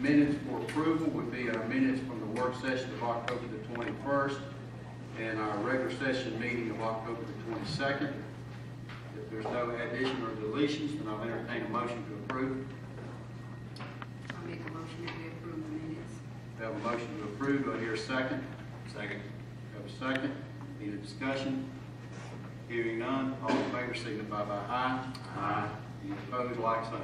minutes for approval would be our minutes from the work session of October the twenty-first and our regular session meeting of October the twenty-second. If there's no addition or deletions, then I'll entertain a motion to approve. I make a motion that we approve the minutes. We have a motion to approve, do I hear a second? Second. Have a second, any discussion? Hearing none, all in favor signify by aye. Aye. Any opposed, like sign.